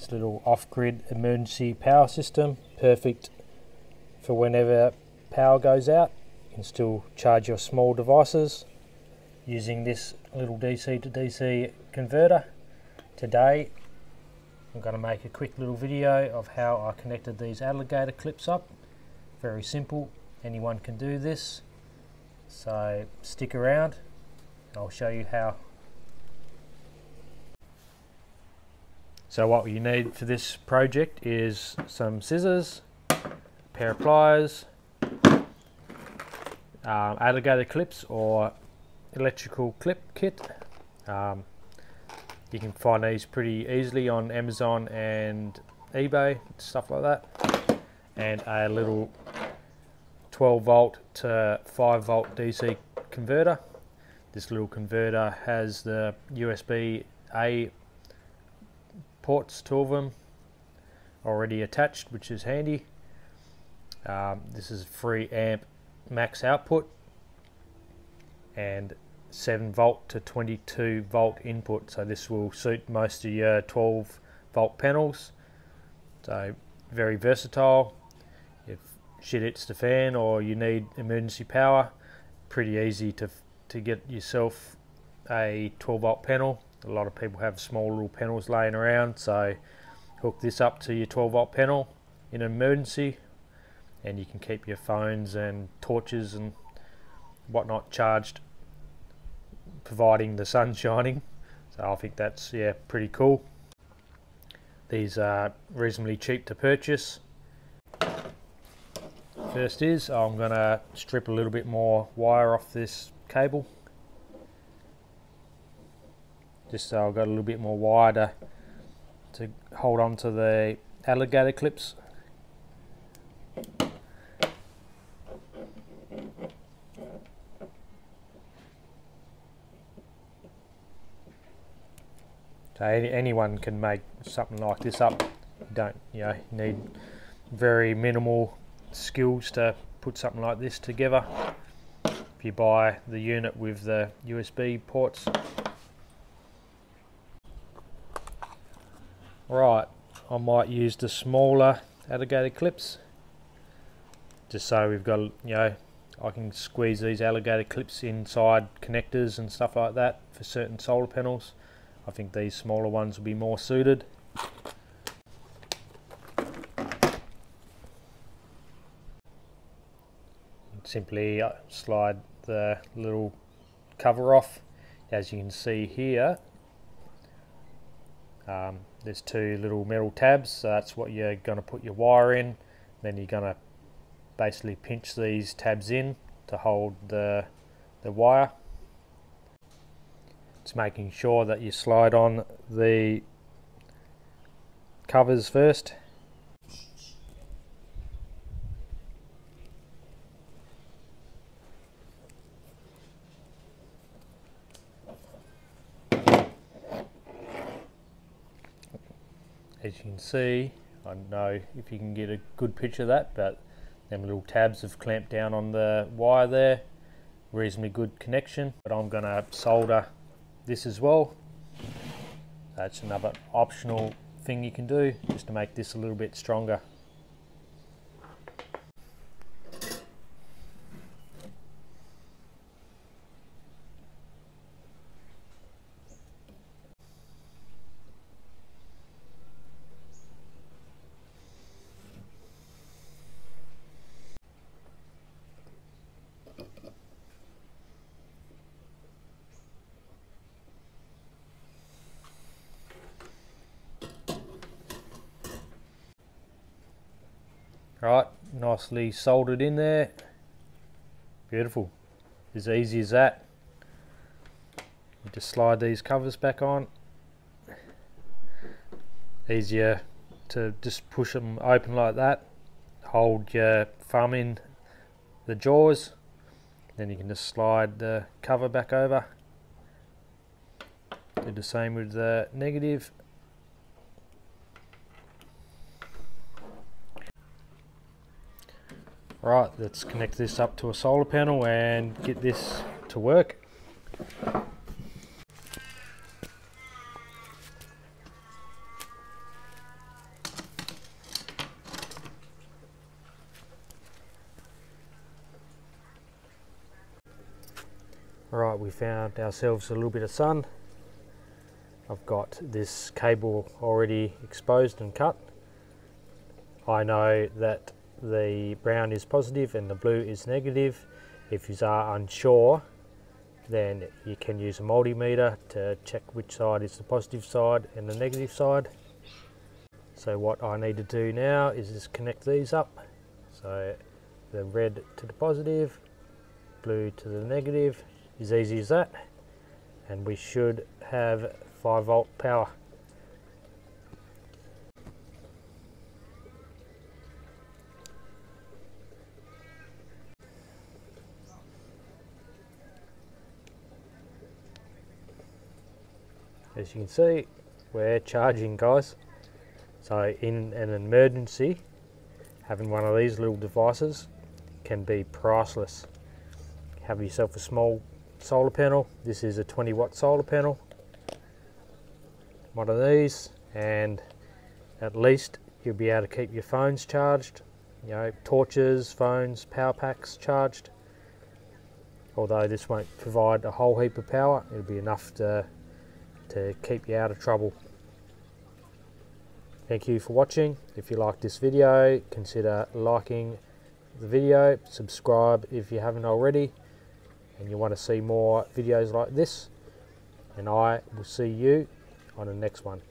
This little off-grid emergency power system, perfect for whenever power goes out. You can still charge your small devices using this little DC to DC converter. Today I'm going to make a quick little video of how I connected these alligator clips up. Very simple, anyone can do this. So stick around, I'll show you how. So what you need for this project is some scissors, a pair of pliers, um, alligator clips or electrical clip kit. Um, you can find these pretty easily on Amazon and eBay, stuff like that. And a little 12 volt to 5 volt DC converter. This little converter has the USB A ports, two of them already attached, which is handy. Um, this is 3 amp max output and 7 volt to 22 volt input. So this will suit most of your 12 volt panels. So very versatile. If shit hits the fan or you need emergency power pretty easy to to get yourself a 12 volt panel a lot of people have small little panels laying around so hook this up to your 12 volt panel in an emergency and you can keep your phones and torches and whatnot charged providing the sun shining. So I think that's yeah pretty cool. These are reasonably cheap to purchase. First is I'm going to strip a little bit more wire off this cable. Just so I've got a little bit more wider to, hold on to the alligator clips. So any, anyone can make something like this up. You don't you know need very minimal skills to put something like this together. If you buy the unit with the USB ports. Right, I might use the smaller alligator clips just so we've got you know I can squeeze these alligator clips inside connectors and stuff like that for certain solar panels I think these smaller ones will be more suited. Simply uh, slide the little cover off. As you can see here, um, there's two little metal tabs, so that's what you're going to put your wire in. Then you're going to basically pinch these tabs in to hold the, the wire it's making sure that you slide on the covers first. As you can see, I don't know if you can get a good picture of that, but them little tabs have clamped down on the wire there. Reasonably good connection, but I'm going to solder this as well. That's another optional thing you can do just to make this a little bit stronger. Right, nicely soldered in there. Beautiful. As easy as that. You just slide these covers back on. Easier to just push them open like that. Hold your thumb in the jaws. Then you can just slide the cover back over. Do the same with the negative. Right, let's connect this up to a solar panel and get this to work. Right, we found ourselves a little bit of sun. I've got this cable already exposed and cut. I know that the brown is positive and the blue is negative. If you are unsure, then you can use a multimeter to check which side is the positive side and the negative side. So what I need to do now is just connect these up. So the red to the positive, blue to the negative, as easy as that. And we should have 5 volt power. As you can see, we're charging guys. So in an emergency, having one of these little devices can be priceless. Have yourself a small solar panel. This is a 20 watt solar panel. One of these and at least you'll be able to keep your phones charged, you know, torches, phones, power packs charged. Although this won't provide a whole heap of power, it'll be enough to, to keep you out of trouble. Thank you for watching. If you like this video, consider liking the video, subscribe if you haven't already, and you want to see more videos like this. And I will see you on the next one.